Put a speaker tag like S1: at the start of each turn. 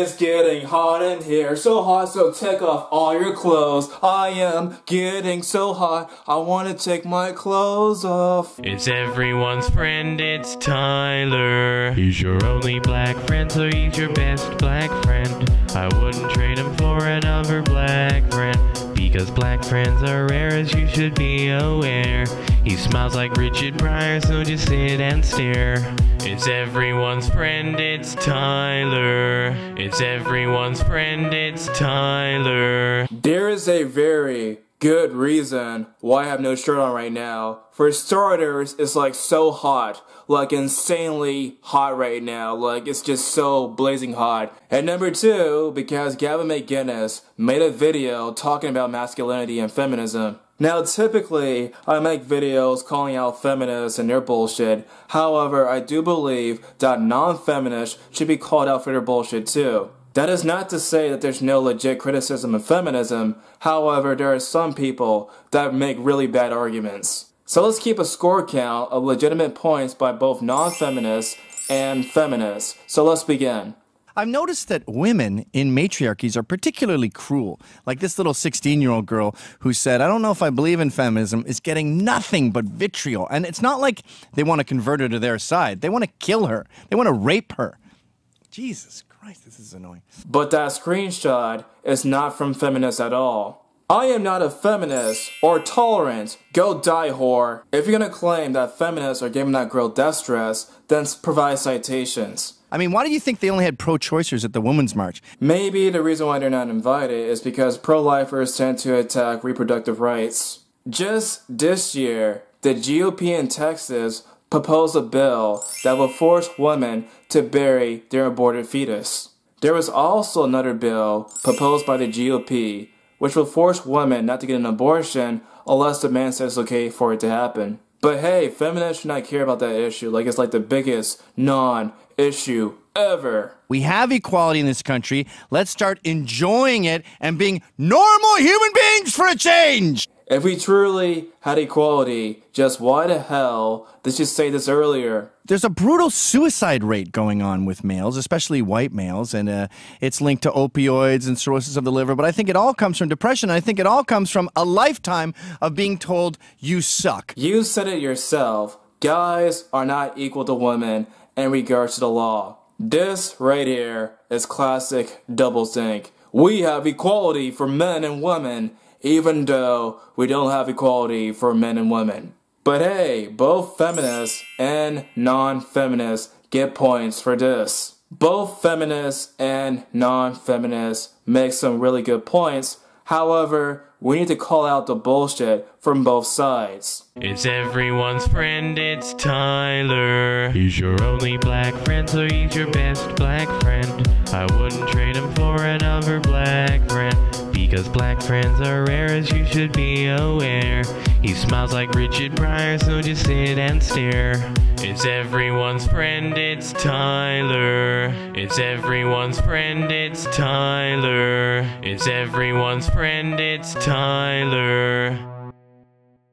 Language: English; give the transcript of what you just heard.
S1: It's getting hot in here, so hot, so take off all your clothes. I am getting so hot, I wanna take my clothes off.
S2: It's everyone's friend, it's Tyler. He's your only black friend, so he's your best black friend. I wouldn't trade him for another black friend. Because black friends are rare as you should be aware. He smiles like Richard Pryor, so just sit and stare. It's everyone's friend, it's Tyler. It's everyone's friend, it's Tyler.
S1: There is a very good reason why I have no shirt on right now. For starters, it's like so hot, like insanely hot right now, like it's just so blazing hot. And number two, because Gavin McInnes made a video talking about masculinity and feminism. Now, typically, I make videos calling out feminists and their bullshit. However, I do believe that non-feminists should be called out for their bullshit too. That is not to say that there's no legit criticism of feminism, however, there are some people that make really bad arguments. So let's keep a score count of legitimate points by both non feminists and feminists. So let's begin.
S3: I've noticed that women in matriarchies are particularly cruel. Like this little 16 year old girl who said, I don't know if I believe in feminism, is getting nothing but vitriol. And it's not like they want to convert her to their side, they want to kill her, they want to rape her. Jesus Christ, this is annoying.
S1: But that screenshot is not from feminists at all. I am not a feminist or tolerant. Go die, whore. If you're gonna claim that feminists are giving that girl death stress, then provide citations.
S3: I mean, why do you think they only had pro choicers at the Women's March?
S1: Maybe the reason why they're not invited is because pro lifers tend to attack reproductive rights. Just this year, the GOP in Texas proposed a bill that would force women to bury their aborted fetus. There was also another bill proposed by the GOP which would force women not to get an abortion unless the man says it's okay for it to happen. But hey, feminists should not care about that issue like it's like the biggest non issue ever.
S3: We have equality in this country. Let's start enjoying it and being normal human beings for a change.
S1: If we truly had equality, just why the hell did you say this earlier?
S3: There's a brutal suicide rate going on with males, especially white males, and uh, it's linked to opioids and cirrhosis of the liver. But I think it all comes from depression. I think it all comes from a lifetime of being told you suck.
S1: You said it yourself. Guys are not equal to women in regards to the law. This right here is classic double doublethink. We have equality for men and women even though we don't have equality for men and women. But hey, both feminists and non-feminists get points for this. Both feminists and non-feminists make some really good points. However, we need to call out the bullshit from both sides.
S2: It's everyone's friend, it's Tyler. He's your only black friend, so he's your best black friend. I wouldn't trade him for another black. Because black friends are rare as you should be aware. He smiles like Richard Pryor, so just sit and stare. It's everyone's friend, it's Tyler. It's everyone's friend, it's Tyler. It's everyone's friend, it's Tyler.